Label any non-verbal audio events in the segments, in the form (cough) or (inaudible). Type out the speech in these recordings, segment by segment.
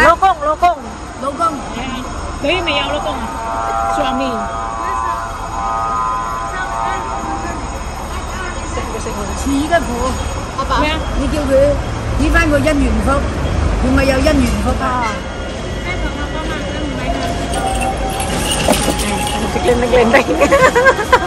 lô công lô công lô công, Đấy mày ăn lokong à? Suami. Chỉ cái phụ. Ông bảo. Đi kêu người, đi vai người dân huyền phúc. Nhưng mà giàu dân huyền phúc à. Ờ. Lên lên lên. (laughs)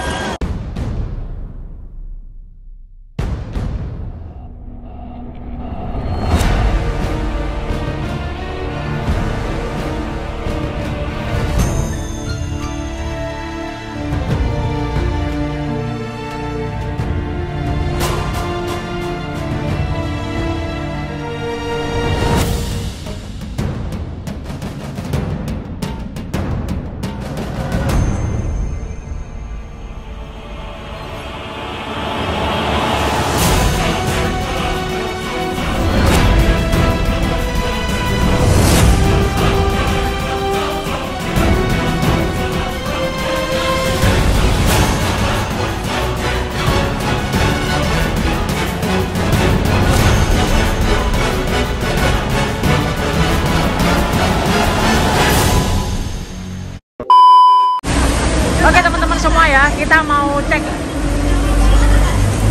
ya kita mau cek.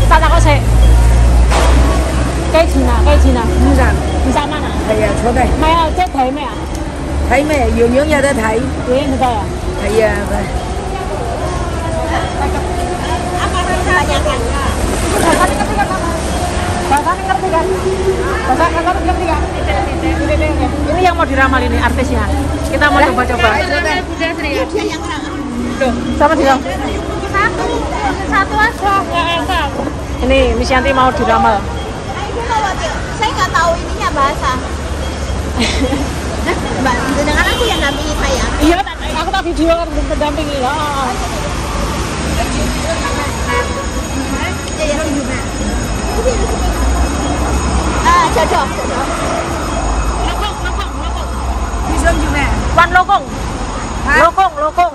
Tak takut saya ya? Ini yang mau diramal ini artisnya. Kita mau coba-coba. Sama sih, Satu, satu aja, enggak. Ini Miss Yanti mau diramal. Nah, saya nggak tahu ininya bahasa. (laughs) Mbak, dengan aku yang dampingi saya. Iya, aku tak video kan belum pendampingi. Ya. Ah, jodoh. Lokong, lokong, lokong. Lokong, lokong.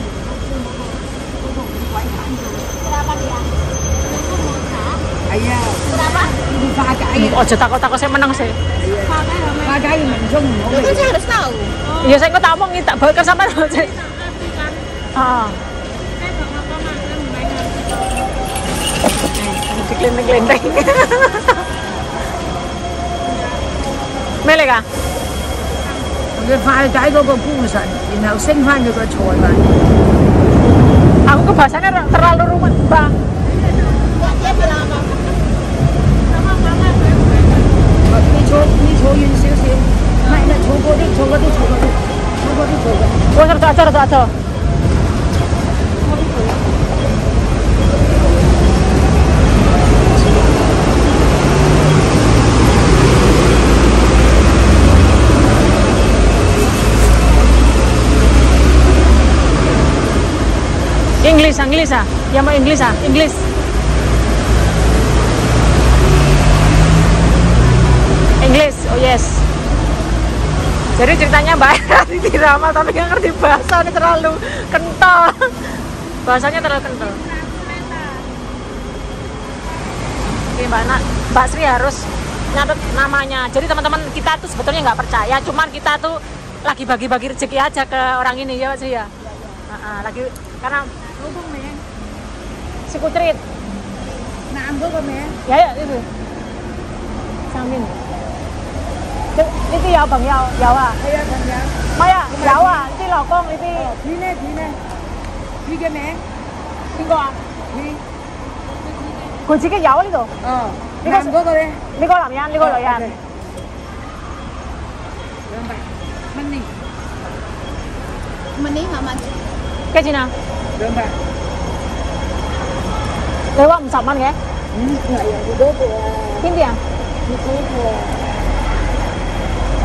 Iya. Takut-takut saya menang saya. Pakai menjung. Itu saya harus tahu. Iya ya, saya kok tak mau tak. Ah. Kelenteng-kelenteng. Mele ah? Aku terlalu rumit, Bang. Inggris, Inggris, English, English ah. Ya mau Inggris ah, English. Inggris, oh yes. Jadi ceritanya Mbak Riti (laughs) Rama tapi nggak ngerti bahasa ini terlalu kental. Bahasanya terlalu kental. Oke, Mbak Nak. Mbak Sri harus nyatet namanya. Jadi teman-teman kita tuh sebetulnya nggak percaya cuman kita tuh lagi bagi-bagi rezeki aja ke orang ini ya Mbak Sri ya, ya, ya. Uh -uh, lagi karena Lubung, nih. si kucerit. nah ambul ya ya itu. Samin. Itu, itu ya bang ya, ya ah. 系啊朋友， Maya, ya ah. Itu lokong, itu 佢咧佢咧，佢嘅名， 边个啊？佢佢自己有啊呢度。哦，呢个男嗰个咧，呢个男人，呢个女人。两百蚊呢， mending mama 几钱啊？两百，你话五十蚊嘅？嗯，系啊，佢嗰个啊，边啲啊？佢嗰个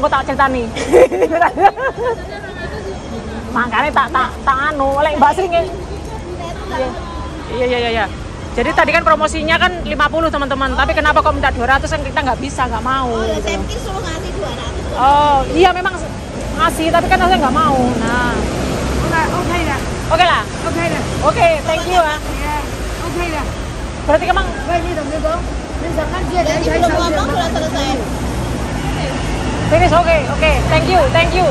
mau tak cerita nih (laughs) makanya tak tak tak anu oleh mbak sih e. iya. Iya, iya. Iya iya jadi tadi kan promosinya kan 50 teman-teman. Oh, tapi kenapa kok minta 200 kan kita nggak bisa nggak mau oh gitu. saya pikir suruh ngasih 200 oh iya memang ngasih tapi kan saya nggak mau. Nah. Oke oke lah oke lah. Oke lah oke thank you ah. Oke lah berarti emang gitu, gitu. ini dong ini dong misalkan dia dari saya 这个是 ok ok thank you. thank you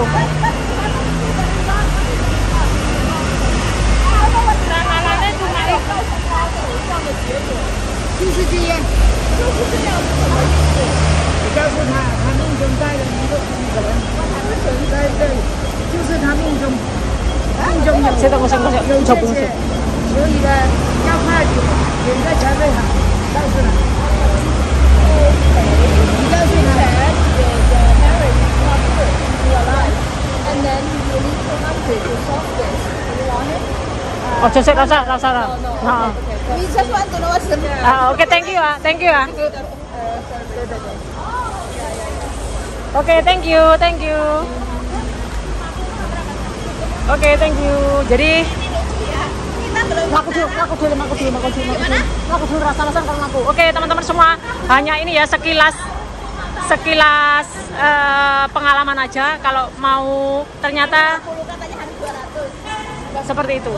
来他手上的结果就是这样就是这样子的我告诉他他命中带了一个可能在这里就是他命中命中有这个东西所以呢要快点点个才会好但是呢你告诉他 oh jadi rasa rasa nah We just want to know what's the ah, oke thank you ah thank you ah. (laughs) Oke thank you thank you. Oke thank you. Jadi ngaku dulu ngaku dulu ngaku dulu ngaku dulu ngaku dulu ngaku dulu rasa rasa kalau ngaku oke teman-teman semua hanya ini ya sekilas sekilas eh, pengalaman aja. Kalau mau ternyata 10 katanya harus 200. seperti itu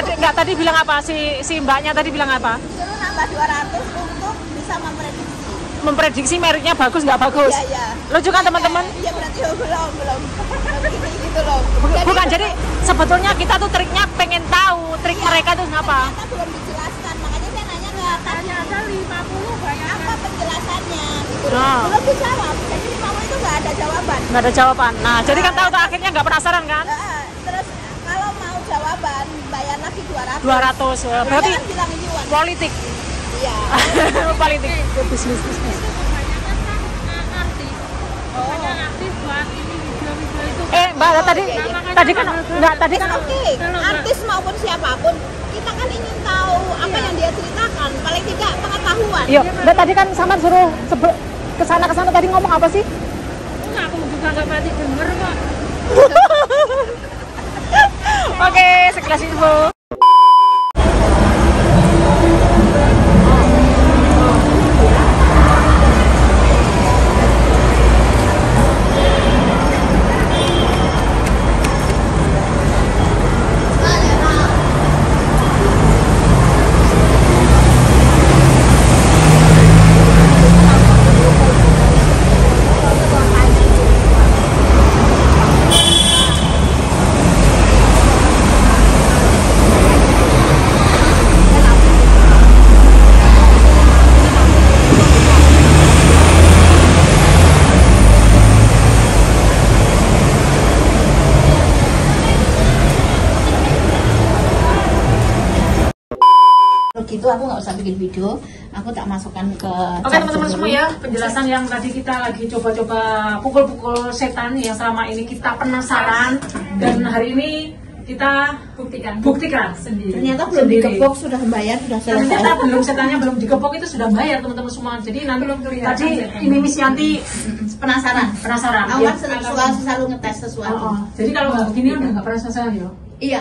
tadi nggak tadi bilang apa si si mbaknya tadi bilang apa Suruh nambah 200 untuk bisa memprediksi. memprediksi meritnya bagus nggak bagus Iya, iya. lucu kan teman-teman Iya berarti belum, belum. Gitu loh. Bu- bukan jadi sebetulnya kita tuh triknya pengen tahu trik mereka tuh apa ternyata belum dijelaskan. Makanya saya nanya ke tanya ada 50 banyak apa penjelasannya gitu. Nah. Belum dijawab. Jadi 50 itu nggak ada jawaban. nggak ada jawaban nah jadi kan tahu tuh akhirnya nggak penasaran kan Nah, terus kalau mau jawaban bayar lagi 200. 200 eh, berarti yuan. politik Iya. (laughs) politik bisnis bisnis eh mbak tadi tadi kan nggak tadi kan Oke, artis maupun siapa pun, kita kan ingin tahu apa yang dia ceritakan, paling tidak pengetahuan. Iya, dan tadi kan sama suruh sebe- ke sana ke sana tadi ngomong apa sih? aku juga nggak pati denger kok Oke, sekilas info. Aku nggak usah bikin video, aku tak masukkan ke. Oke teman-teman semua ya, penjelasan yang tadi kita lagi coba-coba pukul-pukul setan yang selama ini kita penasaran dan hari ini kita buktikan buktikan sendiri. Ternyata belum Sendiri. dikepok sudah bayar sudah Ternyata selesai. belum setannya belum digepok itu sudah bayar teman-teman semua. Jadi nanti tadi ini Miss Yanti Penasaran. penasaran. Aku ya. selalu, selalu ngetes sesuatu. Oh, oh. Jadi kalau nggak begini udah nggak penasaran ya. Iya.